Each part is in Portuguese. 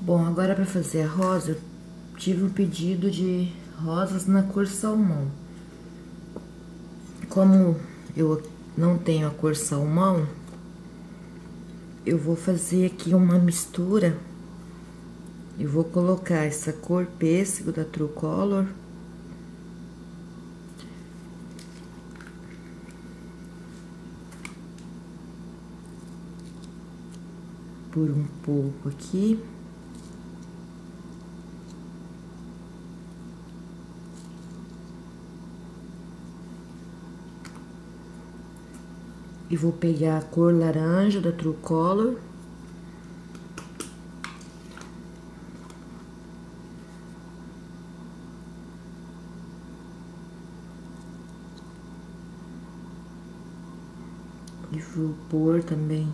Bom, agora para fazer a rosa, eu tive um pedido de rosas na cor salmão. Como eu não tenho a cor salmão, eu vou fazer aqui uma mistura. Eu vou colocar essa cor pêssego da True Color. Por um pouco aqui. E vou pegar a cor laranja da True Color. E vou pôr também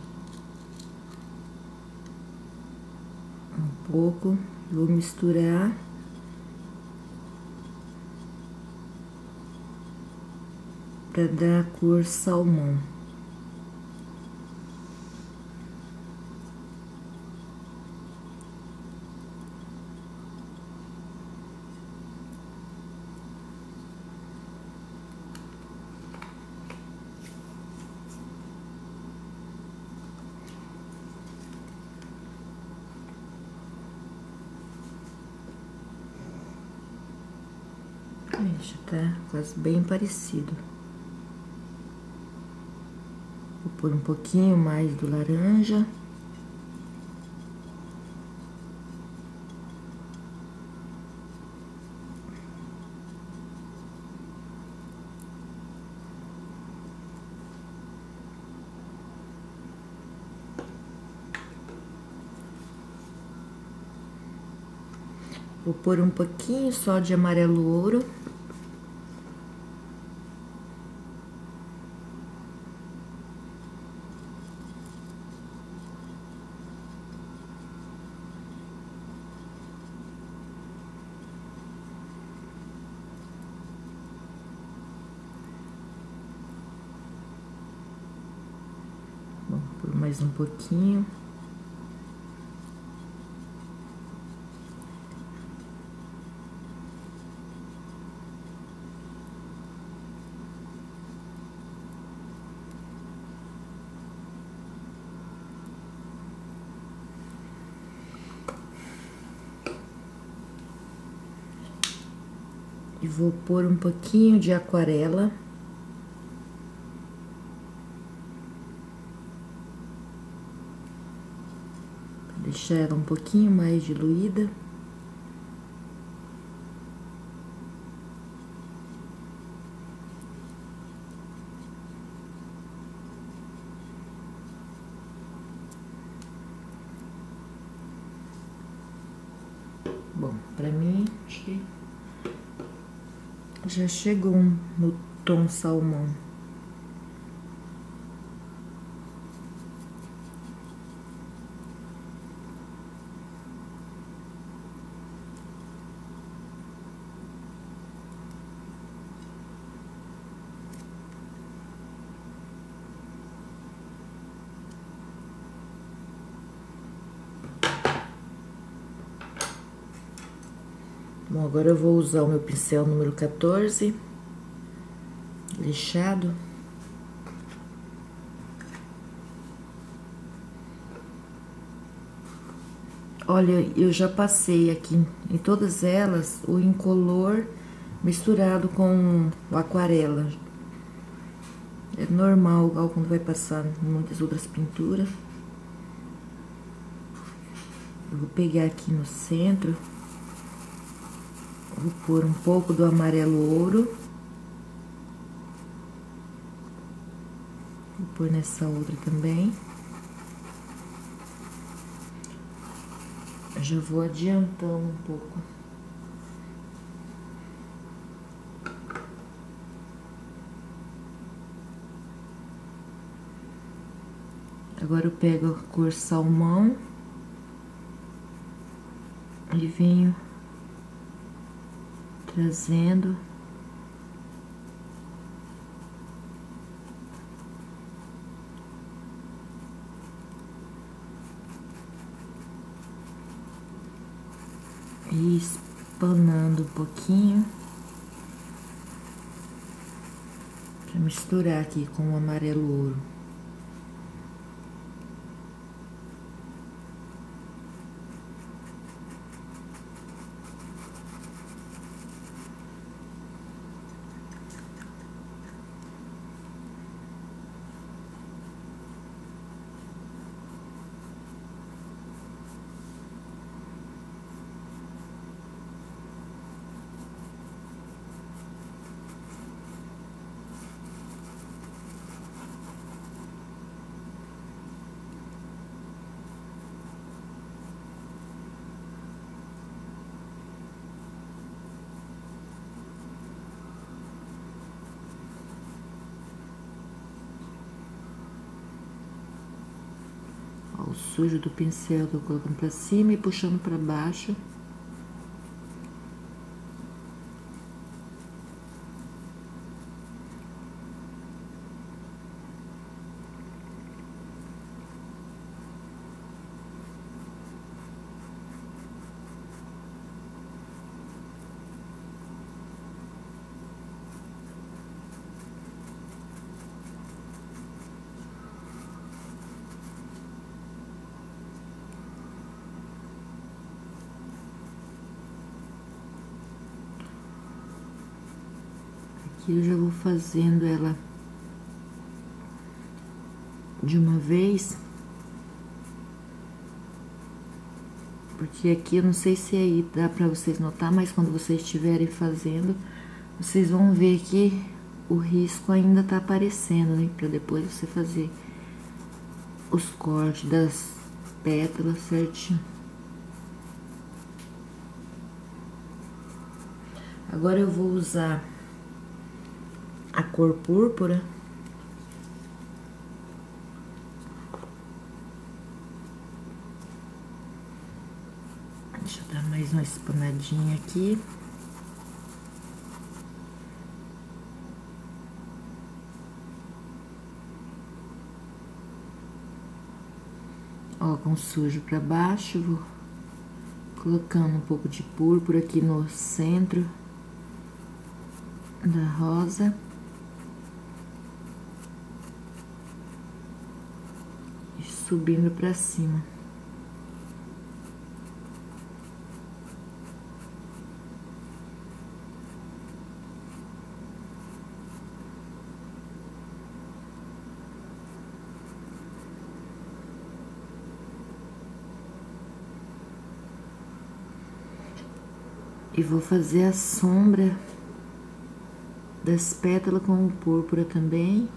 um pouco, vou misturar. Para dar a cor salmão. Já quase bem parecido. Vou pôr um pouquinho mais do laranja. Vou pôr um pouquinho só de amarelo ouro. Vou pôr mais um pouquinho. E vou pôr um pouquinho de aquarela. Deixar ela um pouquinho mais diluída. Bom, pra mim, já chegou no tom salmão. Bom, agora eu vou usar o meu pincel número 14, lixado. Olha, eu já passei aqui em todas elas o incolor misturado com aquarela. É normal, igual quando vai passar em muitas outras pinturas. Eu vou pegar aqui no centro. Vou pôr um pouco do amarelo ouro. Vou pôr nessa outra também. Já vou adiantando um pouco. Agora eu pego a cor salmão e venho trazendo E espanando um pouquinho. Pra misturar aqui com o amarelo ouro. o sujo do pincel, tô colocando pra cima e puxando pra baixo. Aqui eu já vou fazendo ela de uma vez. Porque aqui eu não sei se aí dá pra vocês notar, mas quando vocês estiverem fazendo, vocês vão ver que o risco ainda tá aparecendo, né? Pra depois você fazer os cortes das pétalas certinho. Agora eu vou usar a cor púrpura. Deixa eu dar mais uma espanadinha aqui. Ó, com sujo pra baixo, vou colocando um pouco de púrpura aqui no centro da rosa. Subindo para cima. E vou fazer a sombra das pétalas com o púrpura também.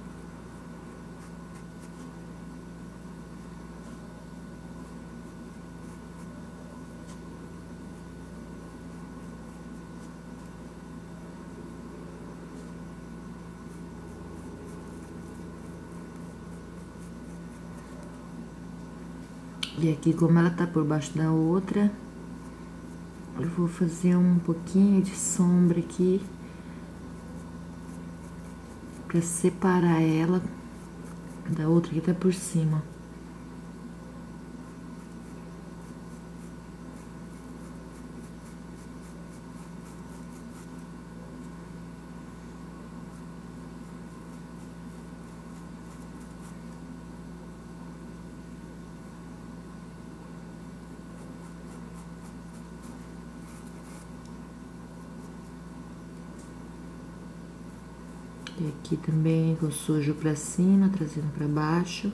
E aqui, como ela tá por baixo da outra, eu vou fazer um pouquinho de sombra aqui pra separar ela da outra que tá por cima. E aqui também com sujo pra cima, trazendo pra baixo.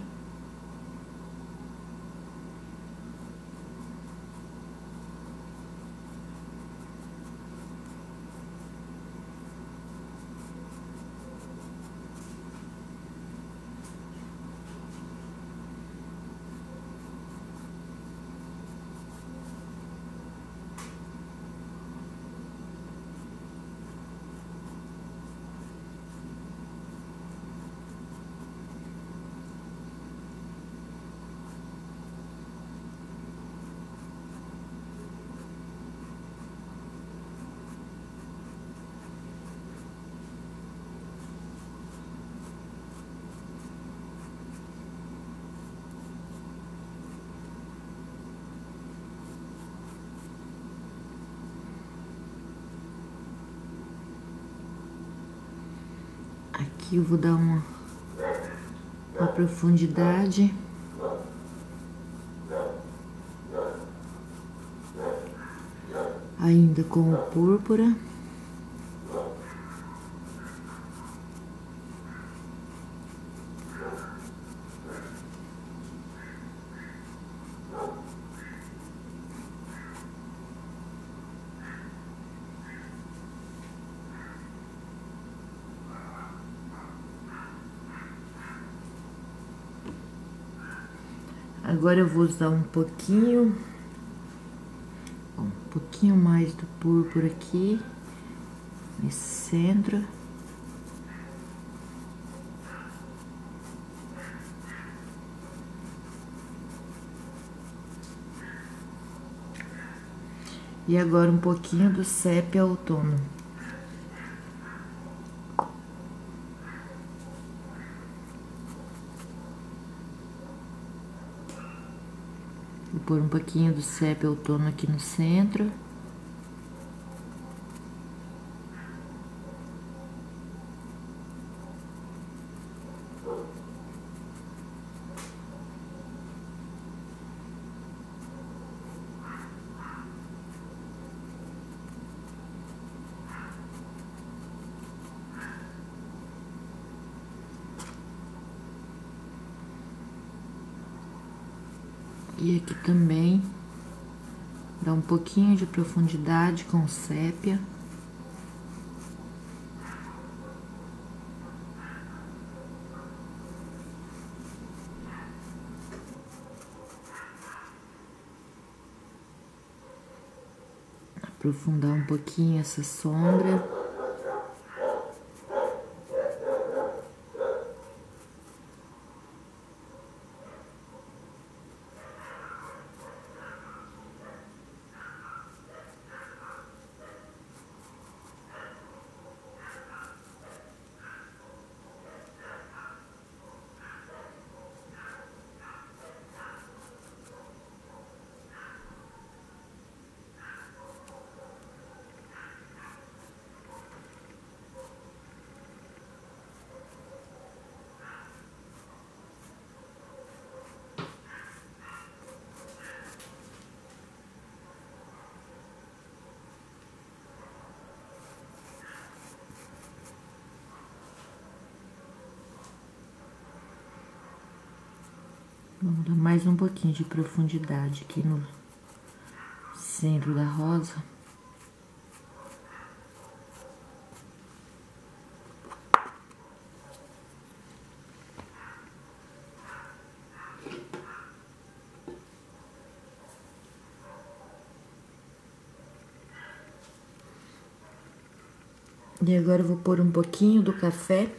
Aqui eu vou dar uma, uma profundidade. Ainda com o púrpura. Agora eu vou usar um pouquinho, um pouquinho mais do púrpura aqui, nesse centro. E agora um pouquinho do sépia outono. Vou pôr um pouquinho do sépia outono aqui no centro. E aqui também dá um pouquinho de profundidade com sépia. Aprofundar um pouquinho essa sombra. Vamos dar mais um pouquinho de profundidade aqui no centro da rosa. E agora eu vou pôr um pouquinho do café.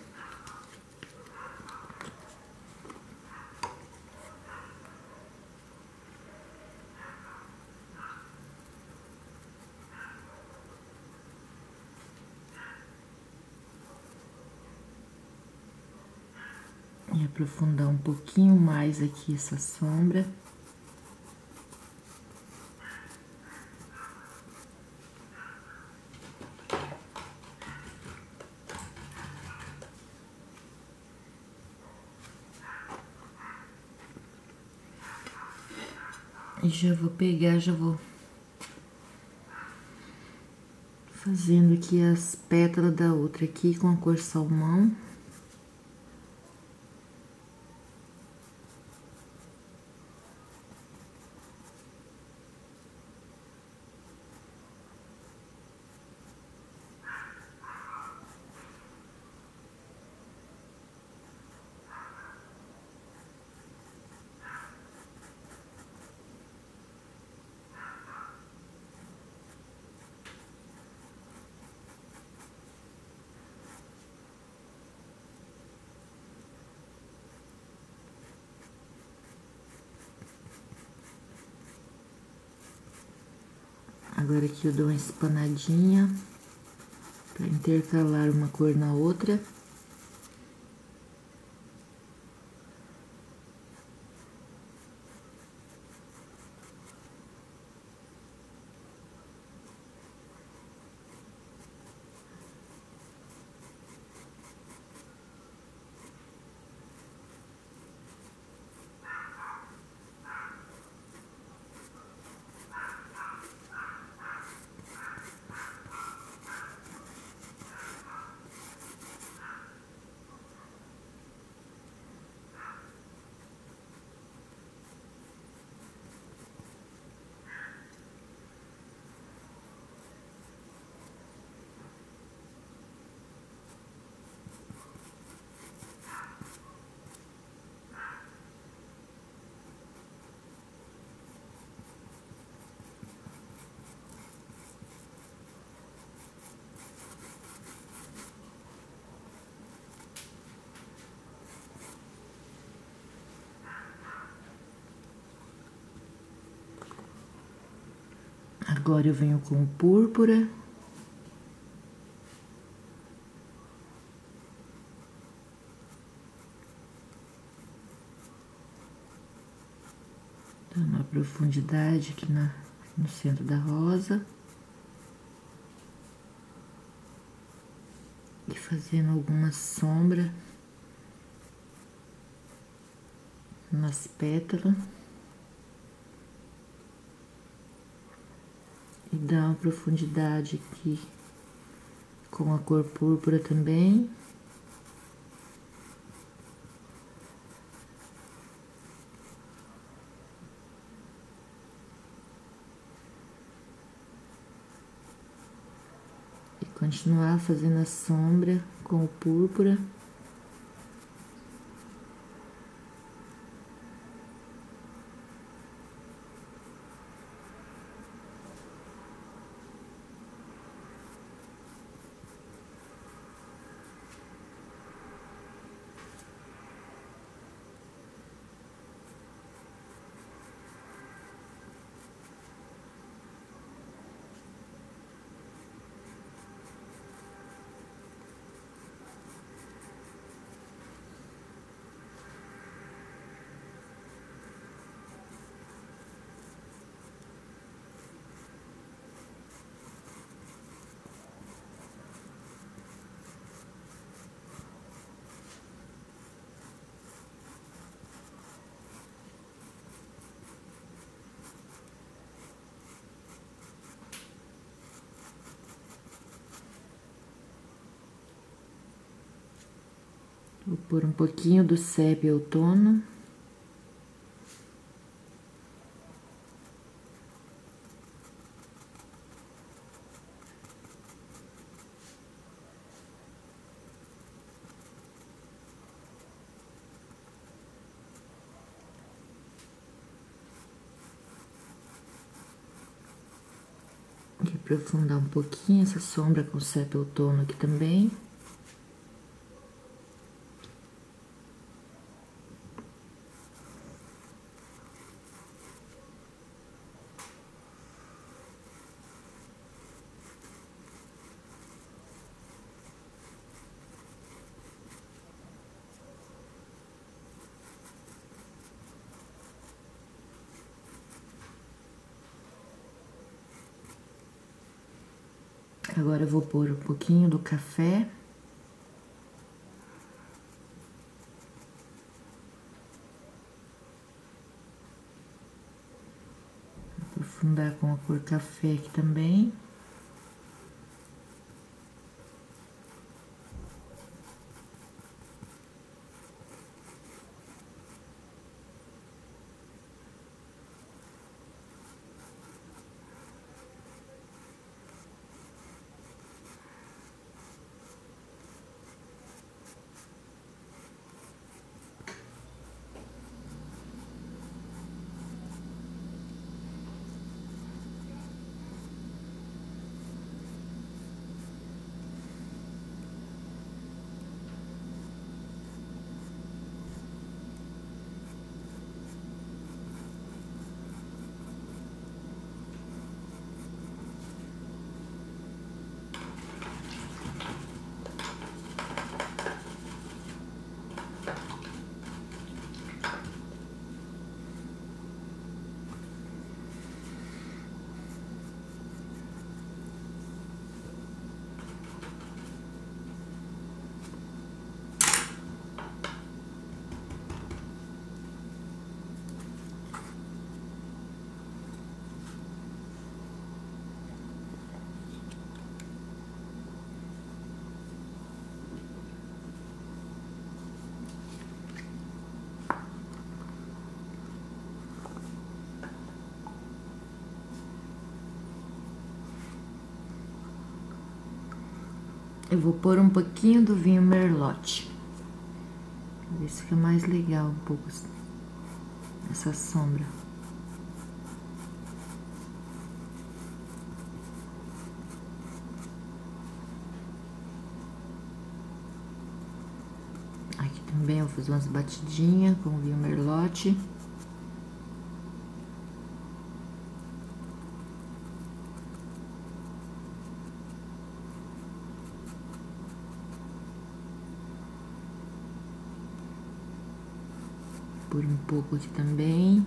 E aprofundar um pouquinho mais aqui essa sombra. E já vou pegar, já vou fazendo aqui as pétalas da outra aqui com a cor salmão. Agora aqui eu dou uma espanadinha para intercalar uma cor na outra. Agora eu venho com púrpura. Dando uma profundidade aqui na, no centro da rosa. E fazendo alguma sombra nas pétalas. E dá uma profundidade aqui com a cor púrpura também. E continuar fazendo a sombra com o púrpura. Vou pôr um pouquinho do sépia outono. Aprofundar um pouquinho essa sombra com sépia outono aqui também. Agora vou pôr um pouquinho do café. Aprofundar com a cor café aqui também. Eu vou pôr um pouquinho do vinho merlote. Pra ver se fica mais legal um pouco essa sombra. Aqui também eu fazer umas batidinhas com o vinho merlote. Pouco aqui também.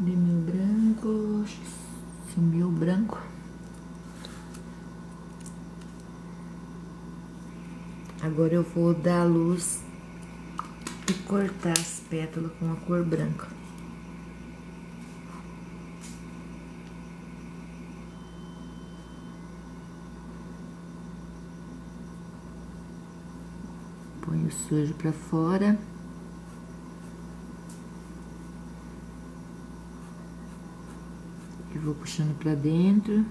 de meu branco, sumiu o branco. Agora eu vou dar a luz e cortar as pétalas com a cor branca. Põe o sujo pra fora. vou puxando pra dentro.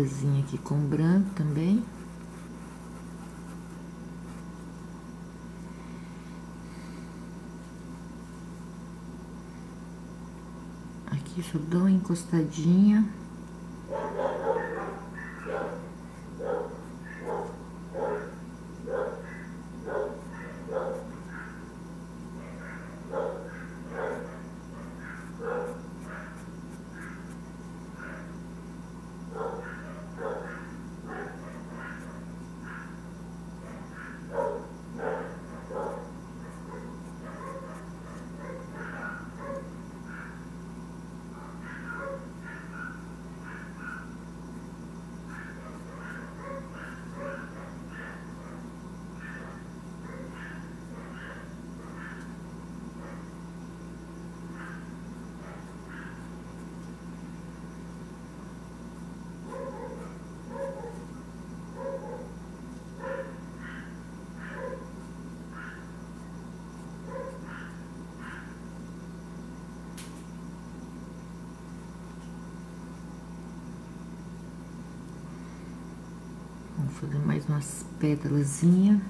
Iluminadazinha aqui com branco também. Aqui só dou uma encostadinha. Fazer mais umas pétalazinhas.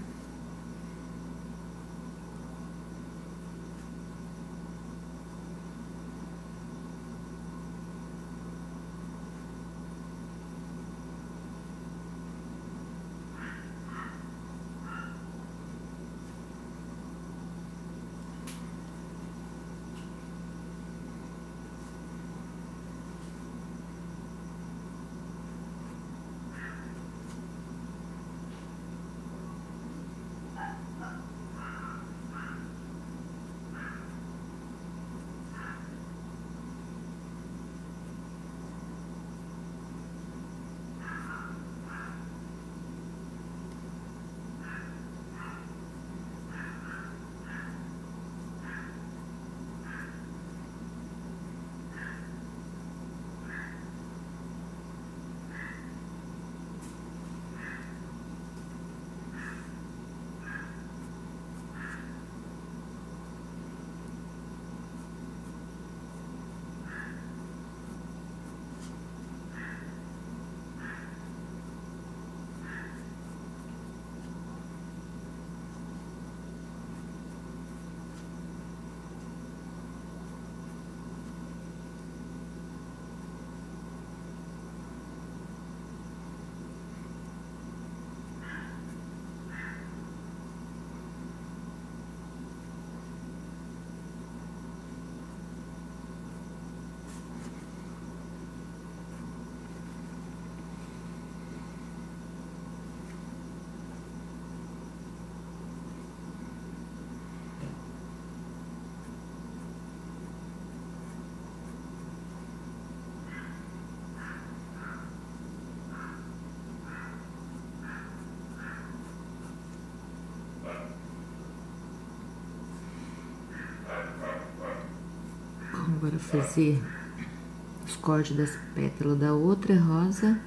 Agora fazer os cortes das pétalas da outra rosa.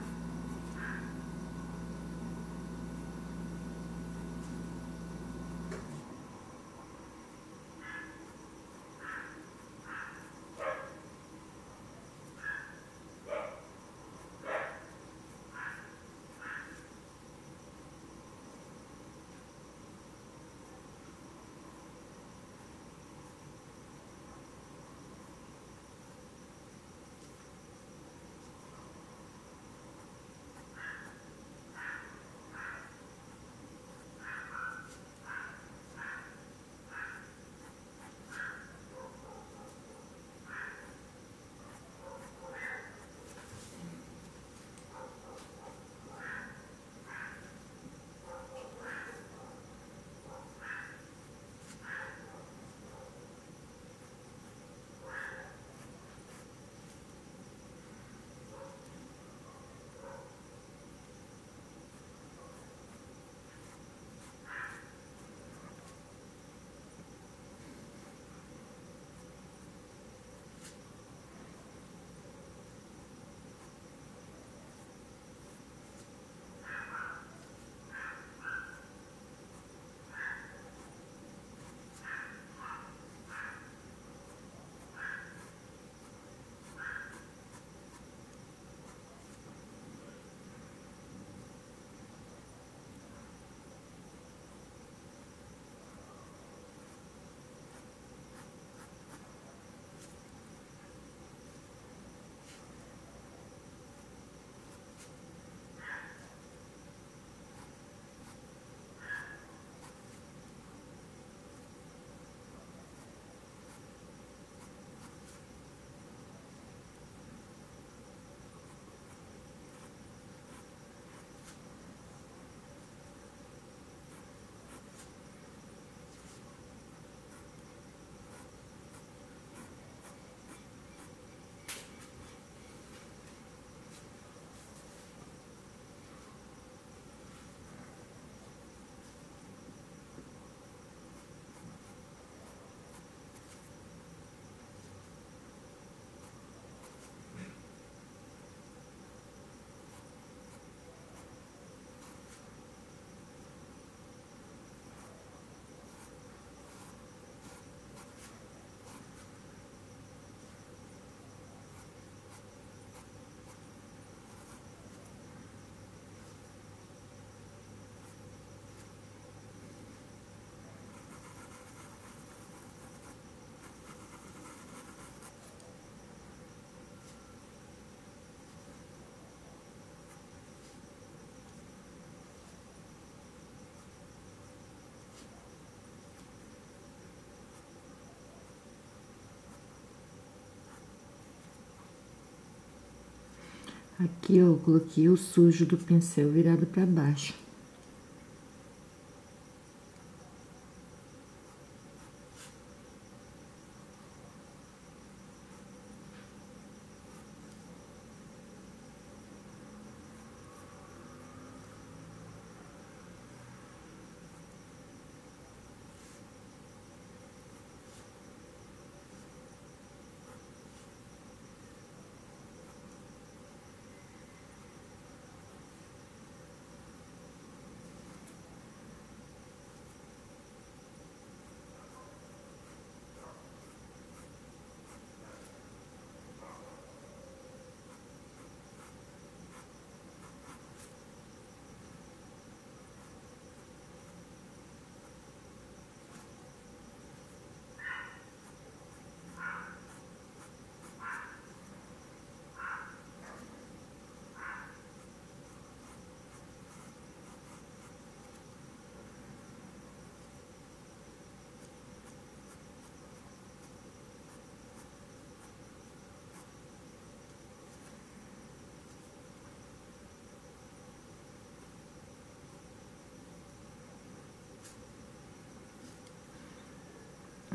Aqui, eu coloquei o sujo do pincel virado para baixo.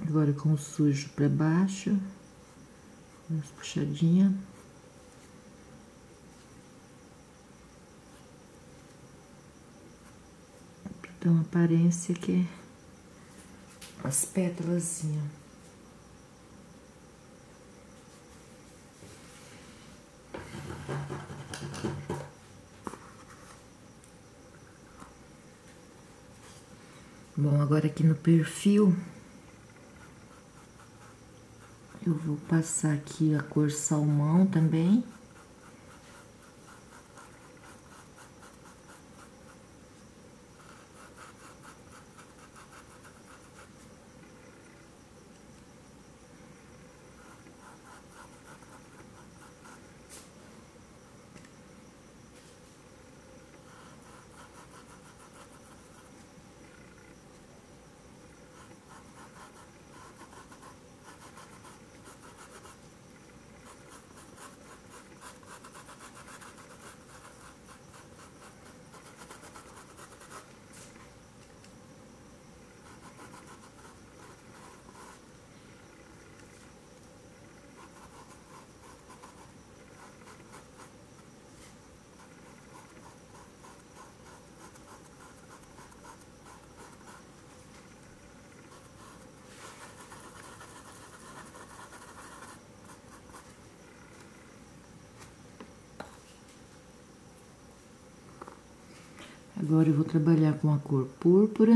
Agora com o sujo para baixo, umas puxadinha. Então aparência que é as pétalas. Bom, agora aqui no perfil, eu vou passar aqui a cor salmão também. Agora eu vou trabalhar com a cor púrpura.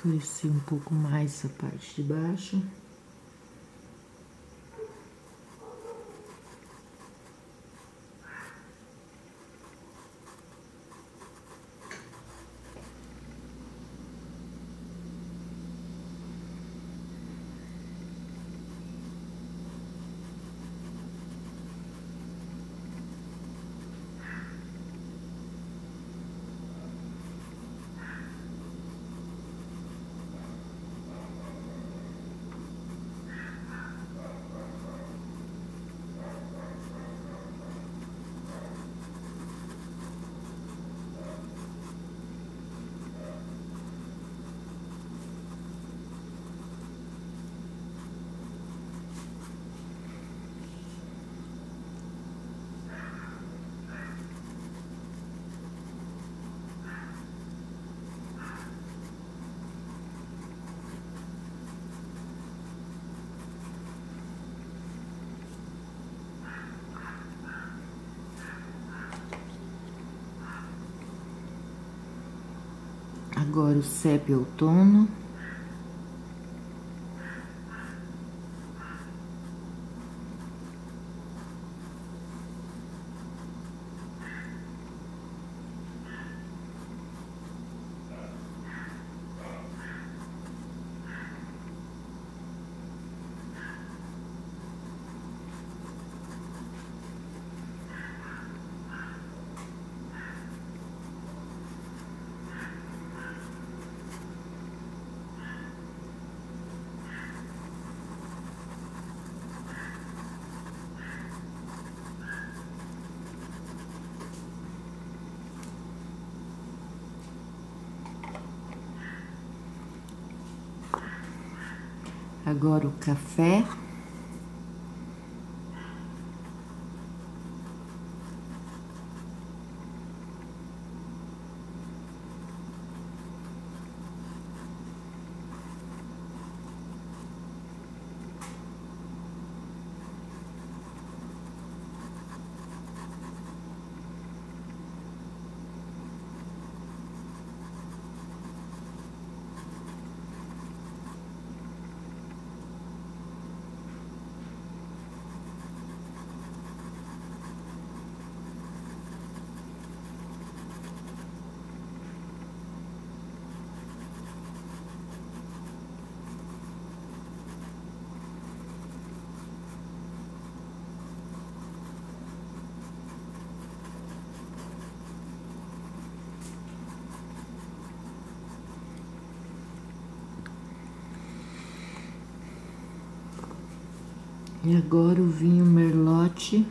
Escurecer um pouco mais a parte de baixo. Agora o CEP outono. Agora o café. E agora o vinho merlote.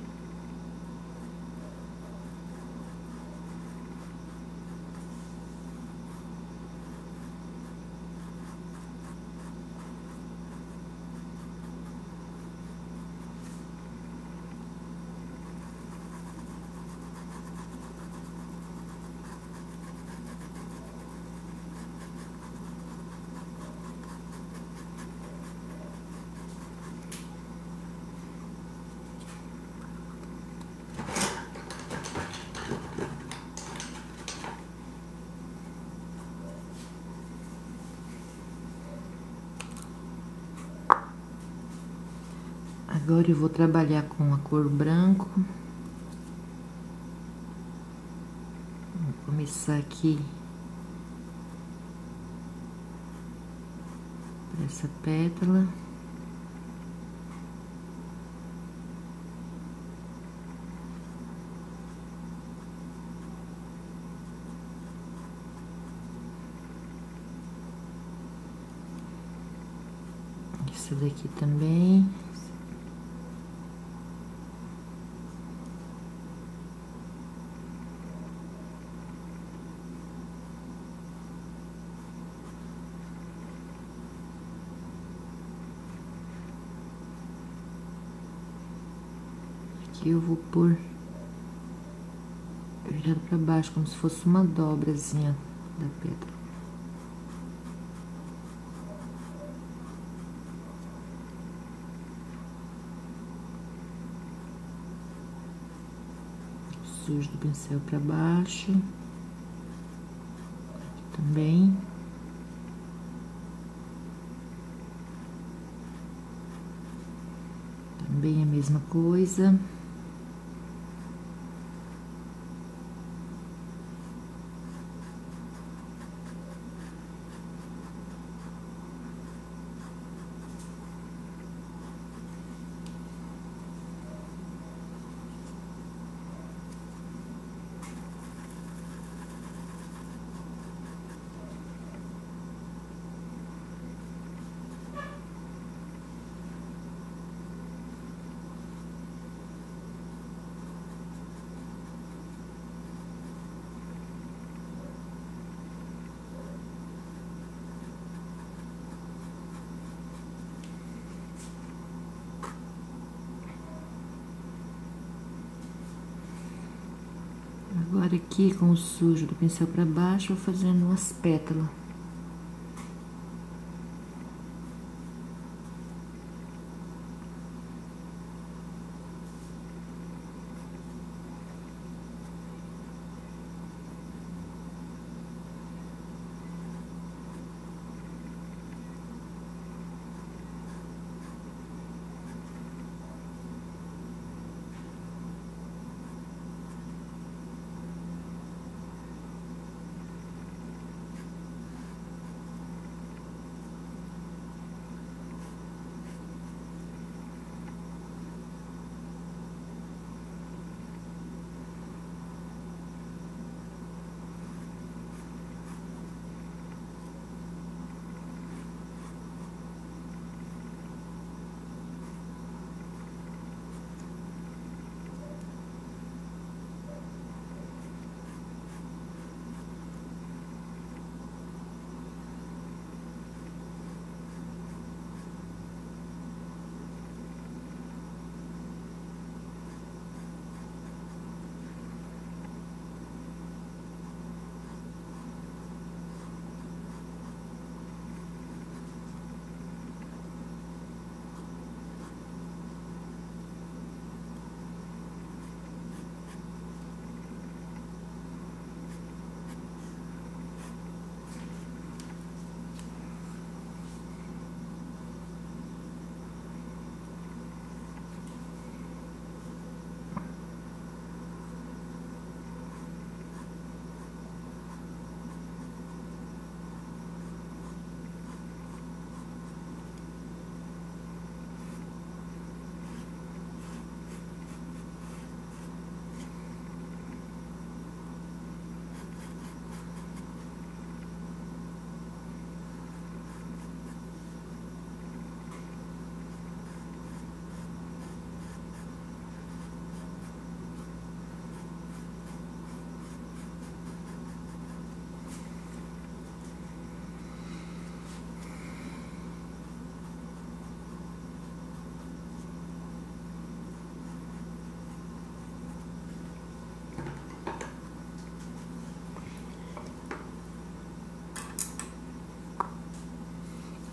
Agora eu vou trabalhar com a cor branco. Vou começar aqui essa pétala. Essa daqui também. Pôr virado para baixo, como se fosse uma dobrazinha da pedra. Sujo do pincel para baixo. Aqui também. Também a mesma coisa. Agora aqui com o sujo do pincel para baixo, vou fazendo umas pétalas.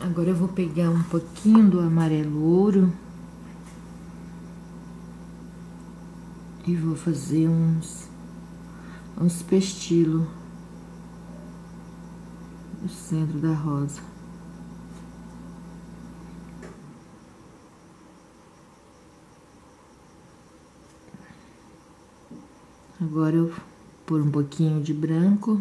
Agora eu vou pegar um pouquinho do amarelo ouro. E vou fazer uns, uns pestilos no centro da rosa. Agora eu pôr um pouquinho de branco.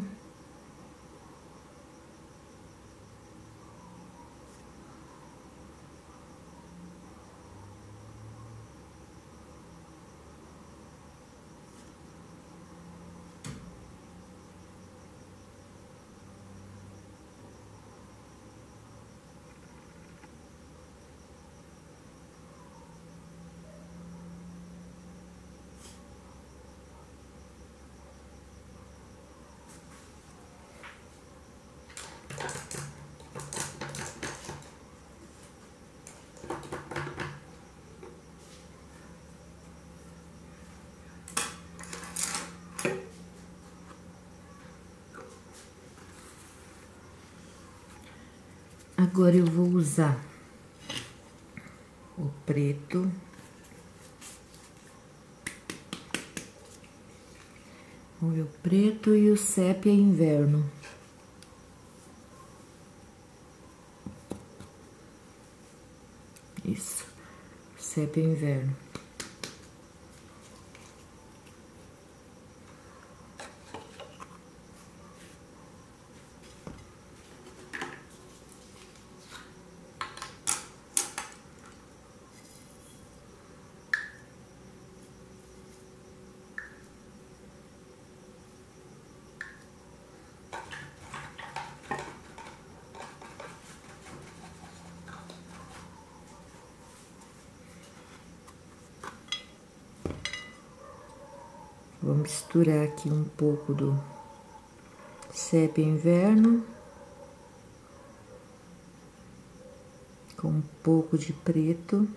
Agora eu vou usar o preto. O preto e o sépia inverno. Isso, sépia inverno. Vou misturar aqui um pouco do sépia inverno com um pouco de preto.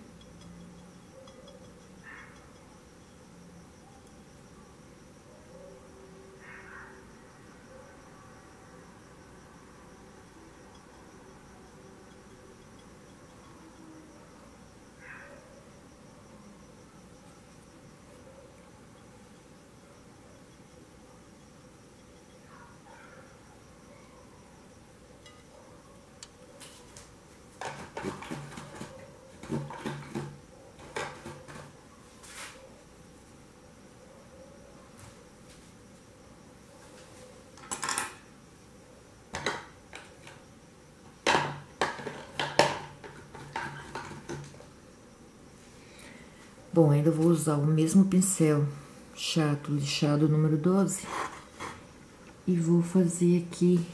Bom, ainda vou usar o mesmo pincel chato lixado número 12. E vou fazer aqui...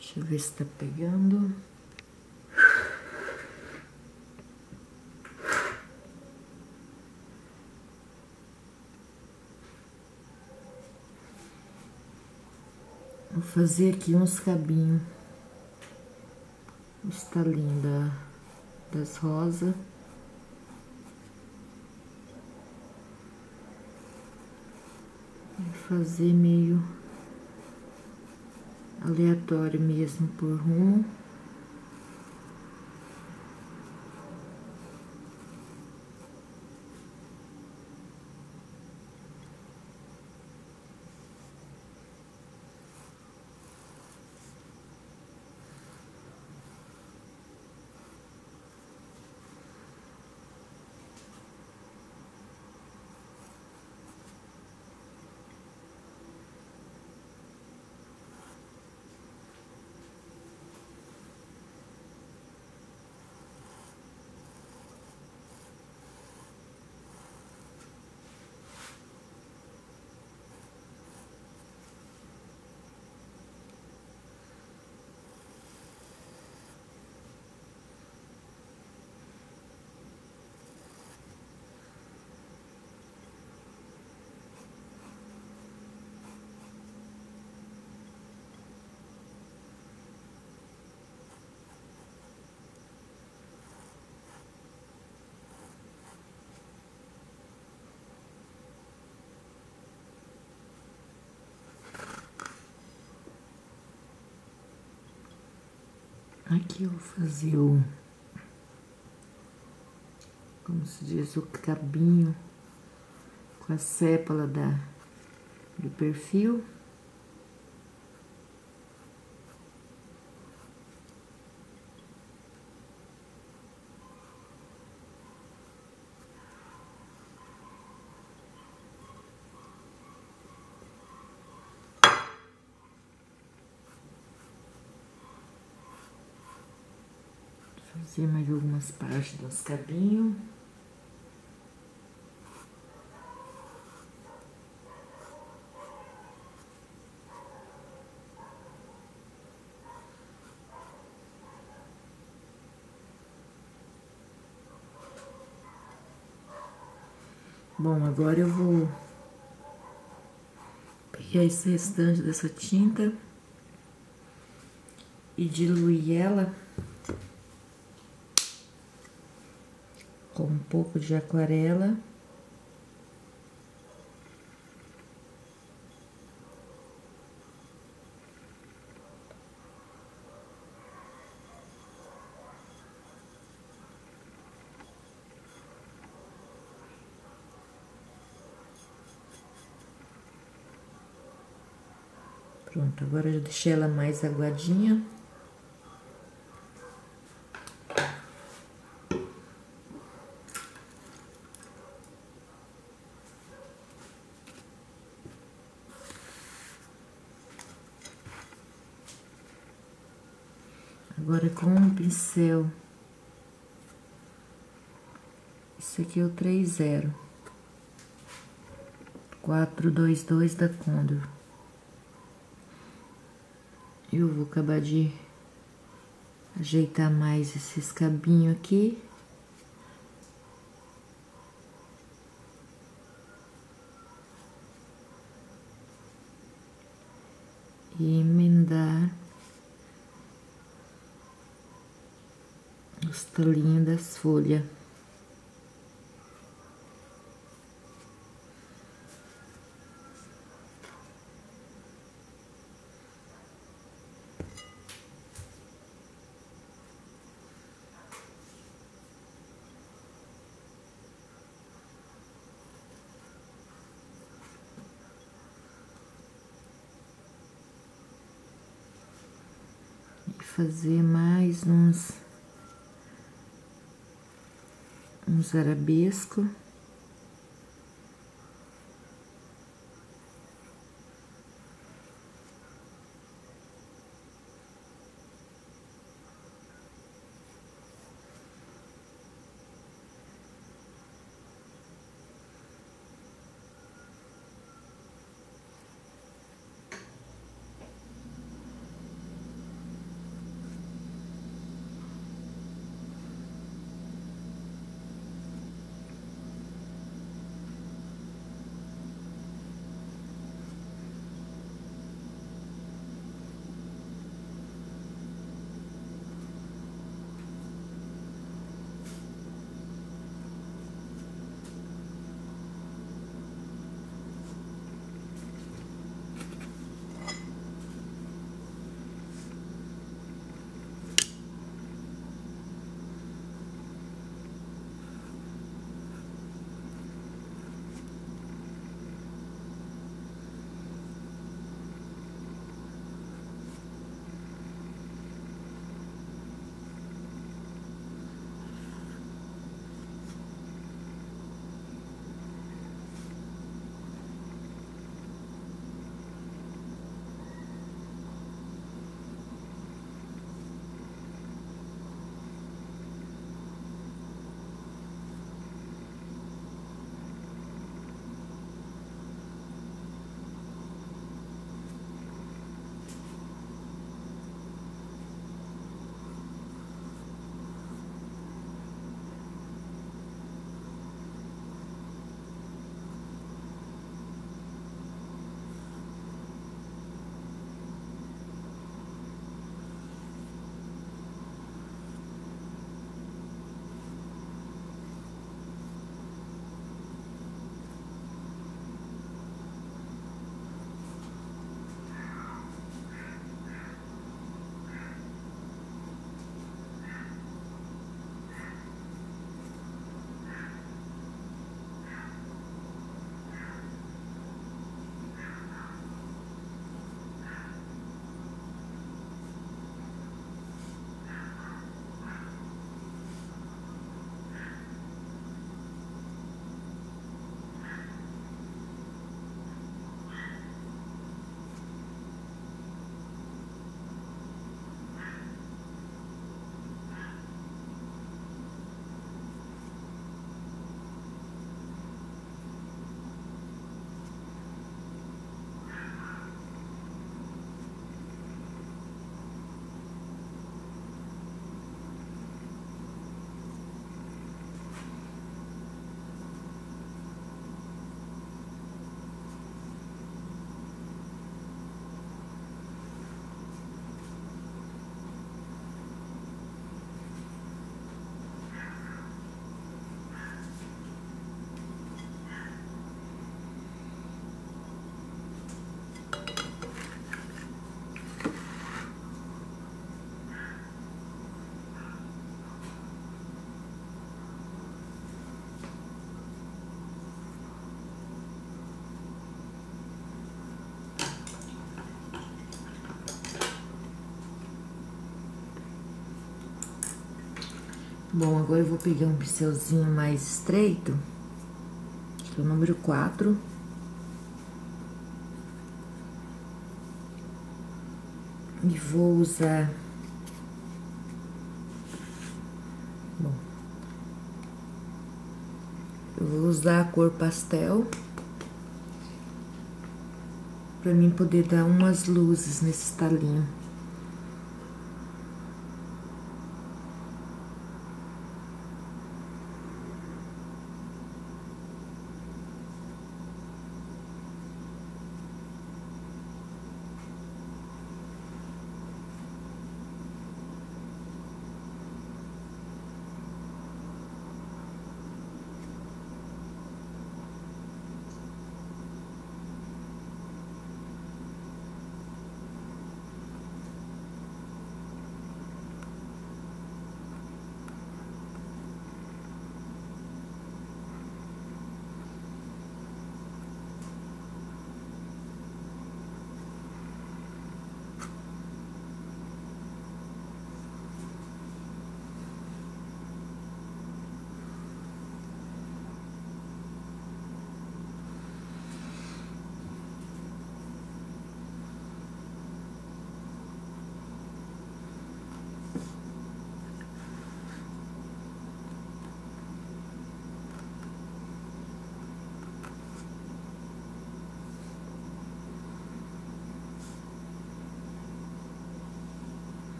Deixa eu ver se tá pegando. Vou fazer aqui uns cabinhos. Está linda das rosas. Fazer meio aleatório mesmo por rumo. Aqui eu vou fazer o, como se diz, o cabinho com a sépala da, do perfil. Fazer mais algumas partes dos cabinhos. Bom, agora eu vou pegar esse restante dessa tinta e diluir ela com um pouco de aquarela. Pronto, agora eu deixei ela mais aguadinha. Agora com um pincel. Esse aqui é o três zero. Quatro, dois, dois da Condor. Eu vou acabar de ajeitar mais esses cabinhos aqui. E emendar talinhos das folhas. fazer mais uns uns arabesco. Bom, agora eu vou pegar um pincelzinho mais estreito, que é o número quatro. E vou usar... Bom, eu vou usar a cor pastel para mim poder dar umas luzes nesse talinho.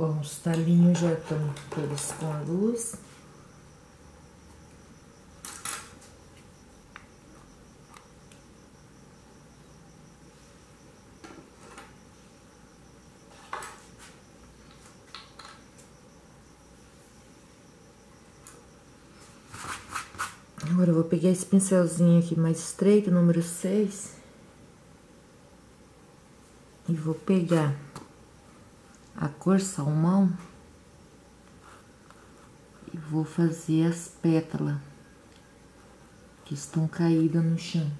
Bom, os talinhos já estão todos com a luz. Agora eu vou pegar esse pincelzinho aqui mais estreito, número 6. E vou pegar cor salmão e vou fazer as pétalas que estão caídas no chão.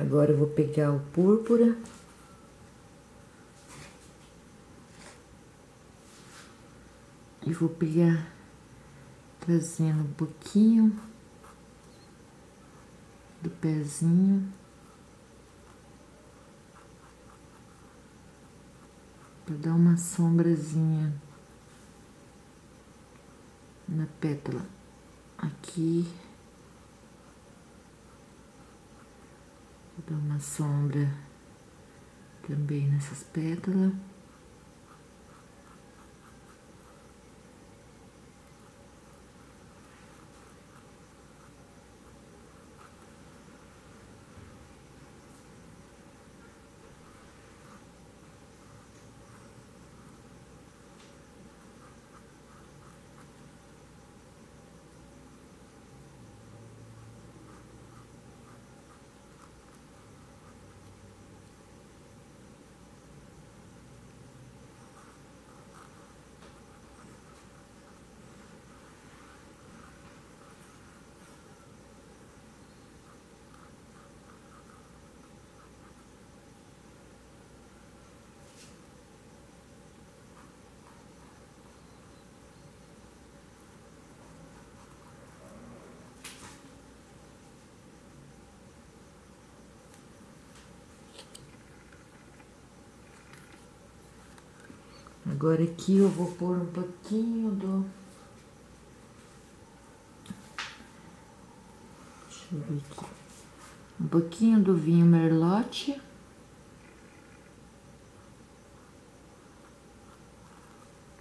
Agora eu vou pegar o púrpura. E vou pegar, trazendo um pouquinho do pezinho. Pra dar uma sombrazinha na pétala. Aqui. Vou dar uma sombra também nessas pétalas. Agora aqui eu vou pôr um pouquinho do... Deixa eu ver aqui. Um pouquinho do vinho merlote.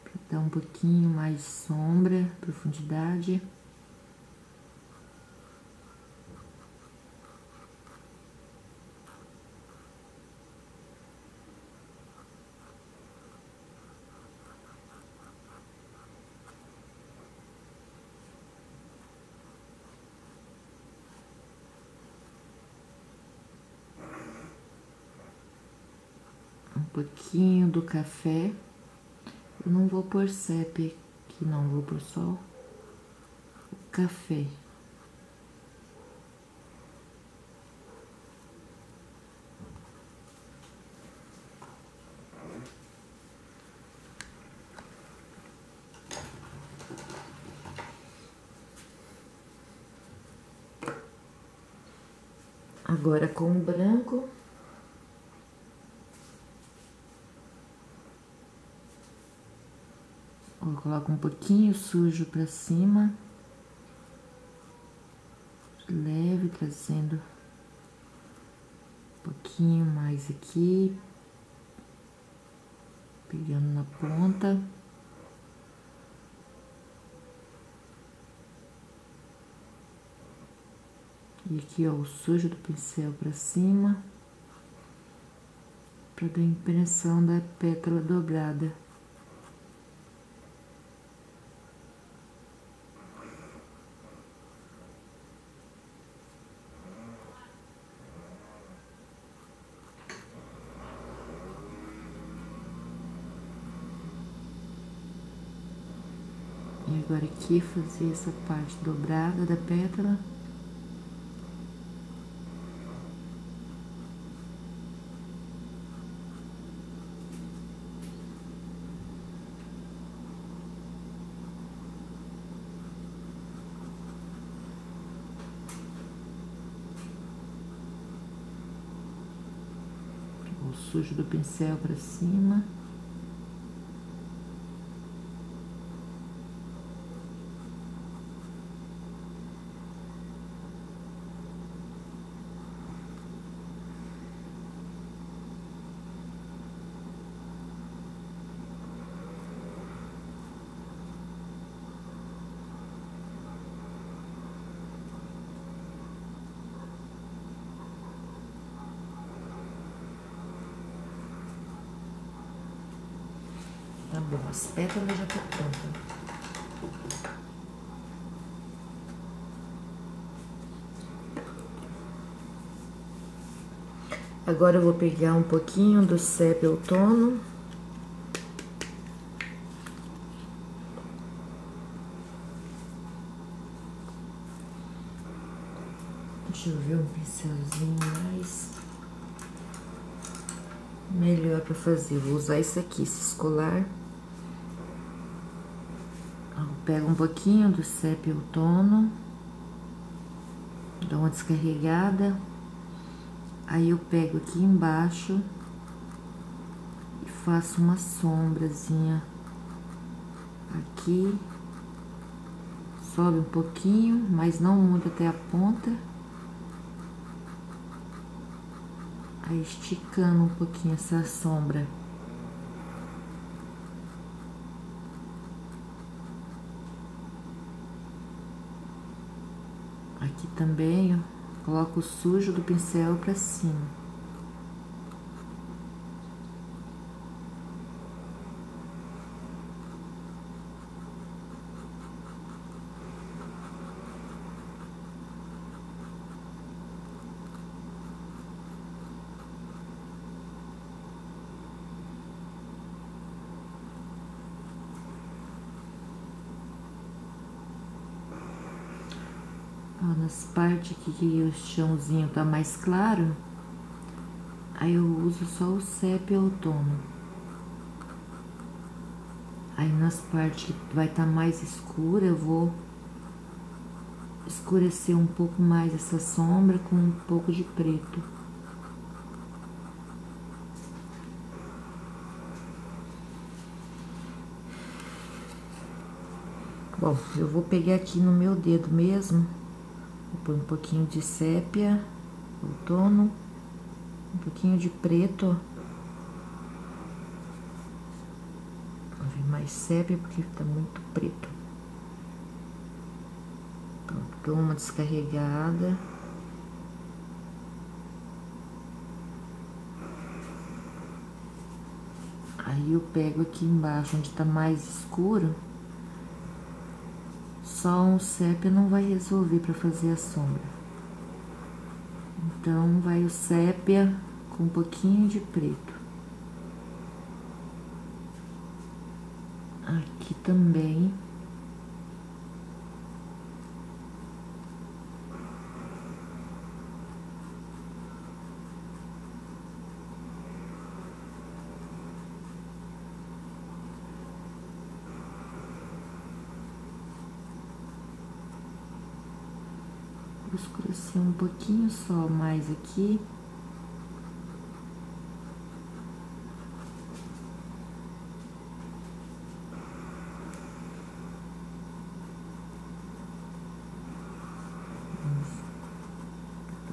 Pra dar um pouquinho mais sombra, profundidade. Pouquinho do café. Eu não vou pôr CEP aqui, não, vou pôr só o café. Agora com o branco. Coloco um pouquinho sujo pra cima. leve, trazendo um pouquinho mais aqui, pegando na ponta. E aqui, ó, o sujo do pincel pra cima, pra dar a impressão da pétala dobrada. E agora aqui fazer essa parte dobrada da pétala. O sujo do pincel para cima. Bom, as pétalas já tá pronta. Agora eu vou pegar um pouquinho do sépia outono. Deixa eu ver um pincelzinho mais melhor pra fazer. Vou usar esse aqui, esse escolar. Pego um pouquinho do sépia outono. Dou uma descarregada. Aí eu pego aqui embaixo e faço uma sombrazinha aqui. Sobe um pouquinho, mas não muito até a ponta. Aí esticando um pouquinho essa sombra. Aqui também, coloco o sujo do pincel pra cima. Nas partes aqui que o chãozinho tá mais claro, aí eu uso só o sépia outono. Aí nas partes que vai estar tá mais escura, eu vou escurecer um pouco mais essa sombra com um pouco de preto. Bom, eu vou pegar aqui no meu dedo mesmo Pôr um pouquinho de sépia, outono, um pouquinho de preto. Vou ver mais sépia porque tá muito preto. Pronto, dou uma descarregada. Aí eu pego aqui embaixo, onde tá mais escuro, só um sépia não vai resolver para fazer a sombra. Então, vai o sépia com um pouquinho de preto. Aqui também. Vou escurecer um pouquinho só mais aqui.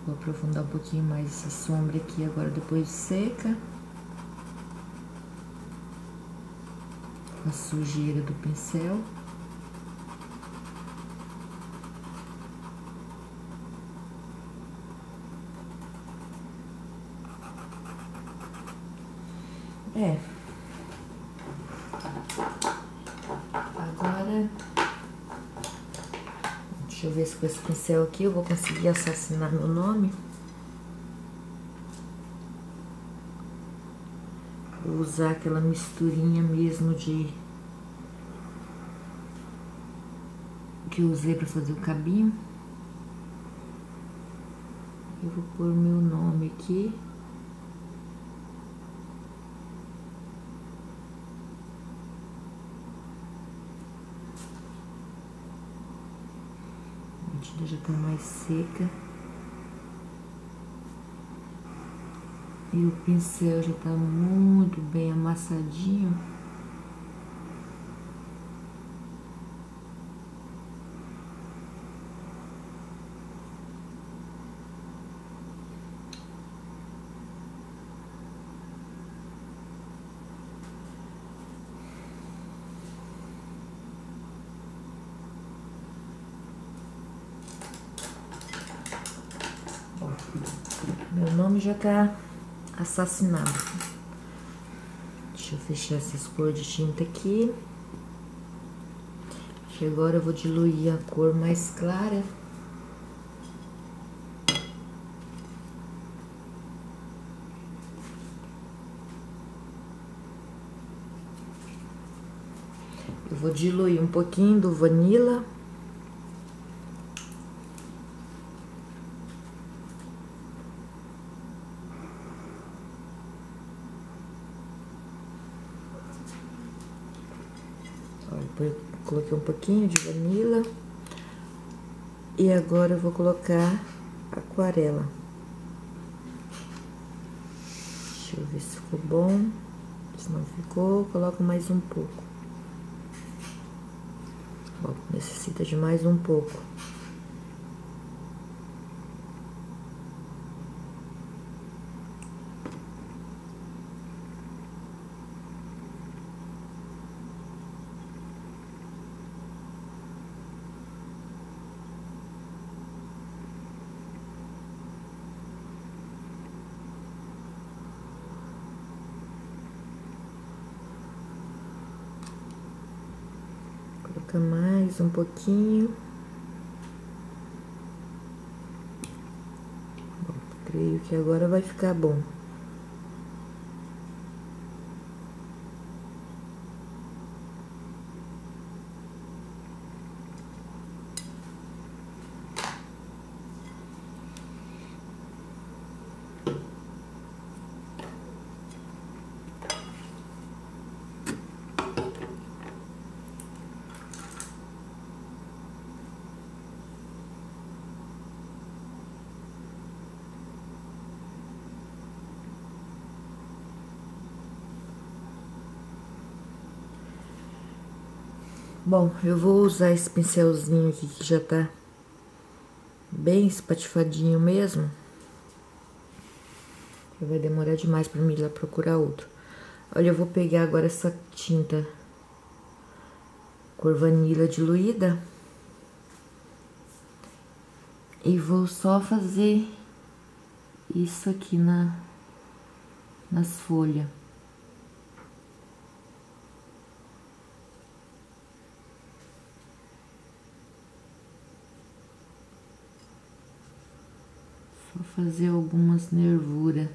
Vou aprofundar um pouquinho mais essa sombra aqui agora depois seca. A sujeira do pincel. É. Agora, deixa eu ver se com esse pincel aqui eu vou conseguir assassinar meu nome. Vou usar aquela misturinha mesmo de... Que eu usei pra fazer o cabinho. Eu vou pôr meu nome aqui. tinta já tá mais seca. E o pincel já tá muito bem amassadinho. Meu assassinado. Deixa eu fechar essas cores de tinta aqui. E agora eu vou diluir a cor mais clara. Eu vou diluir um pouquinho do vanila. Coloquei um pouquinho de vanila. E agora eu vou colocar aquarela. Deixa eu ver se ficou bom. Se não ficou, coloco mais um pouco. Ó, necessita de mais um pouco. colocar mais um pouquinho. Bom, creio que agora vai ficar bom. Bom, eu vou usar esse pincelzinho aqui que já tá bem espatifadinho mesmo. Vai demorar demais pra mim ir lá procurar outro. Olha, eu vou pegar agora essa tinta cor vanila diluída. E vou só fazer isso aqui na, nas folhas. Vou fazer algumas nervuras.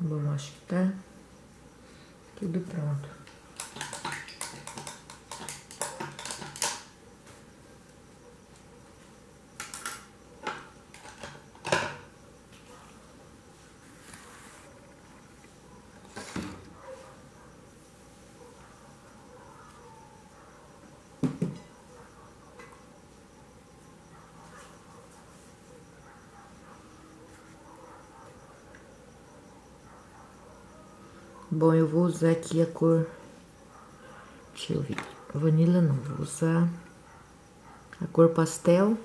Bom, acho que tá tudo pronto. Bom, eu vou usar aqui a cor. Deixa eu ver. Vanilla não, vou usar a cor pastel.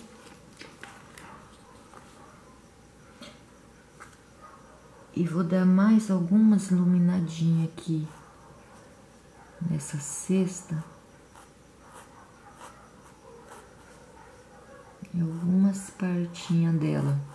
E vou dar mais algumas iluminadinhas aqui nessa cesta. Em algumas partinhas dela.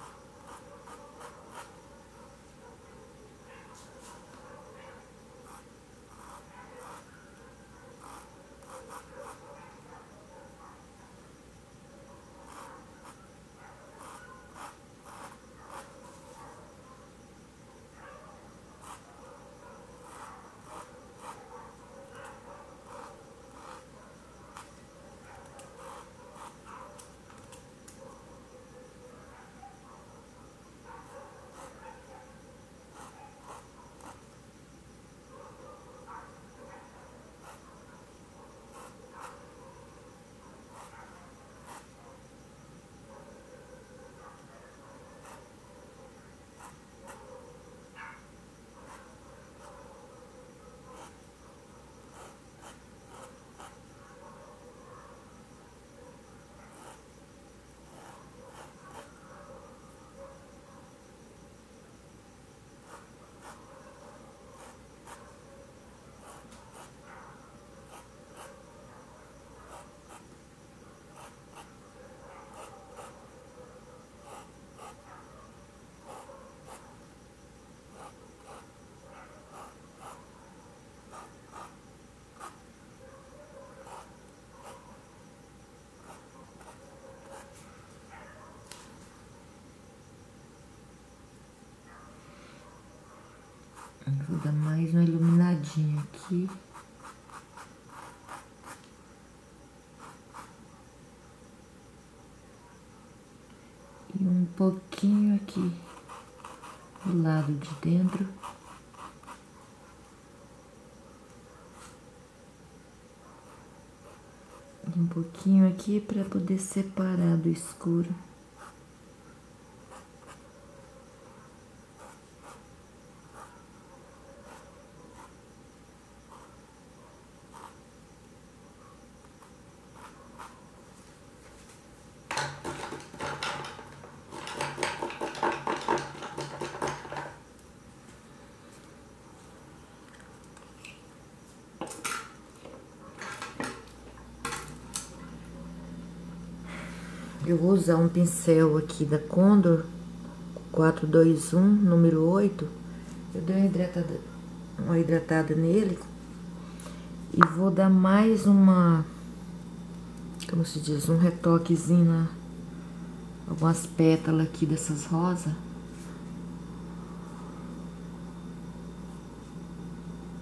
Vou dar mais uma iluminadinha aqui. E um pouquinho aqui do lado de dentro. E um pouquinho aqui para poder separar do escuro. Vou usar um pincel aqui da Condor 421, número 8. Eu dei uma hidratada, uma hidratada nele. E vou dar mais uma, como se diz, um retoquezinho na algumas pétalas aqui dessas rosas.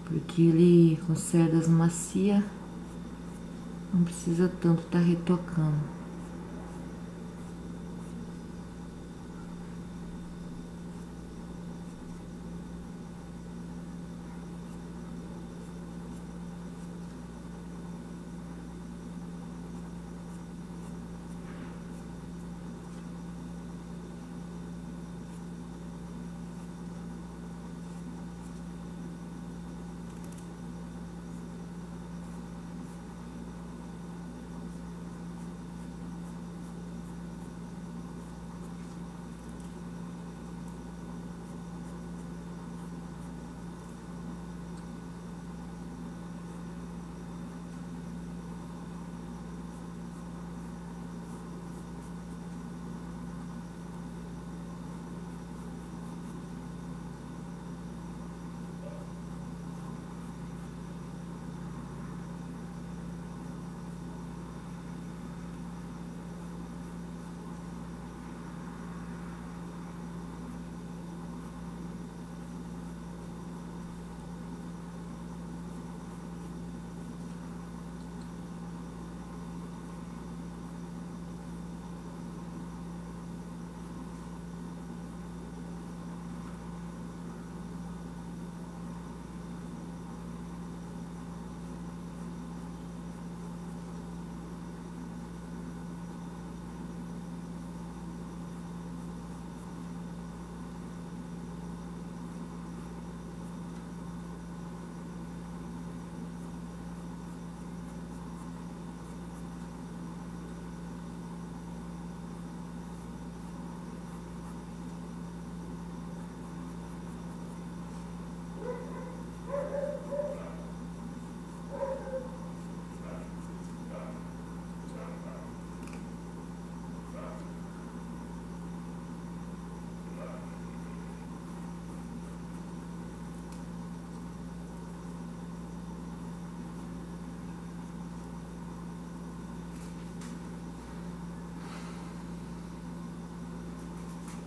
Porque ele com cerdas macia não precisa tanto estar tá retocando.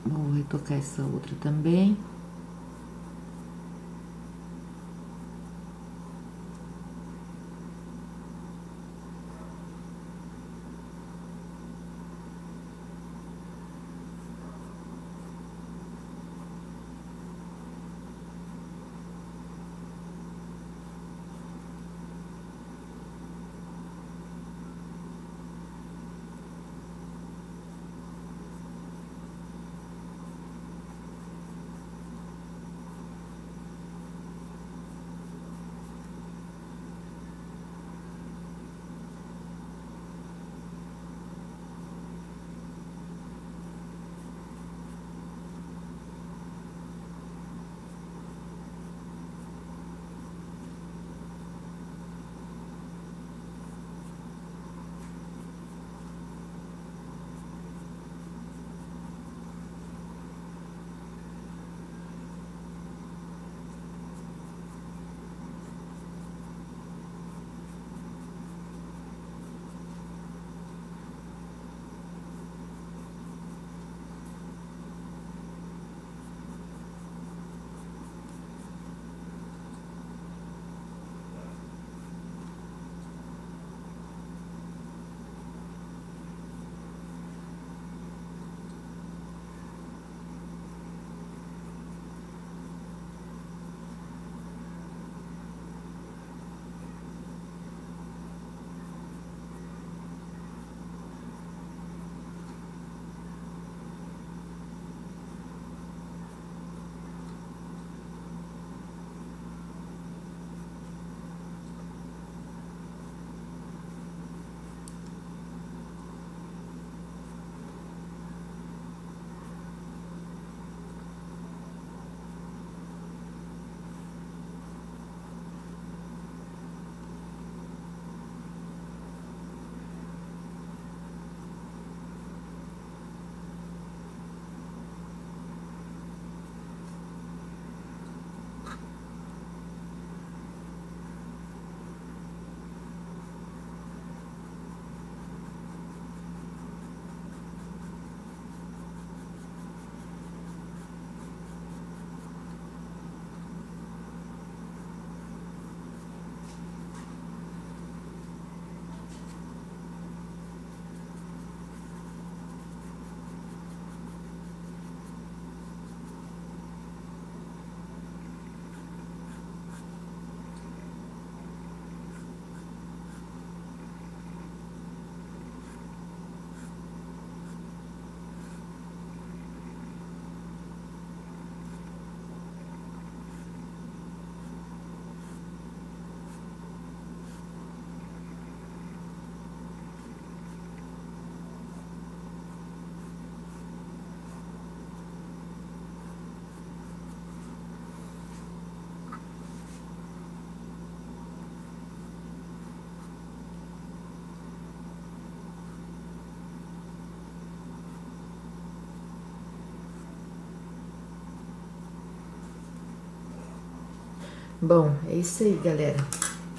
Vou retocar essa outra também. Bom, é isso aí, galera.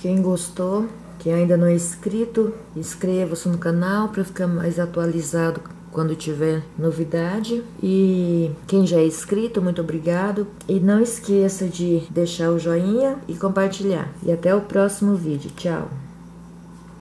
Quem gostou, quem ainda não é inscrito, inscreva-se no canal para ficar mais atualizado quando tiver novidade. E quem já é inscrito, muito obrigado. E não esqueça de deixar o joinha e compartilhar. E até o próximo vídeo. Tchau!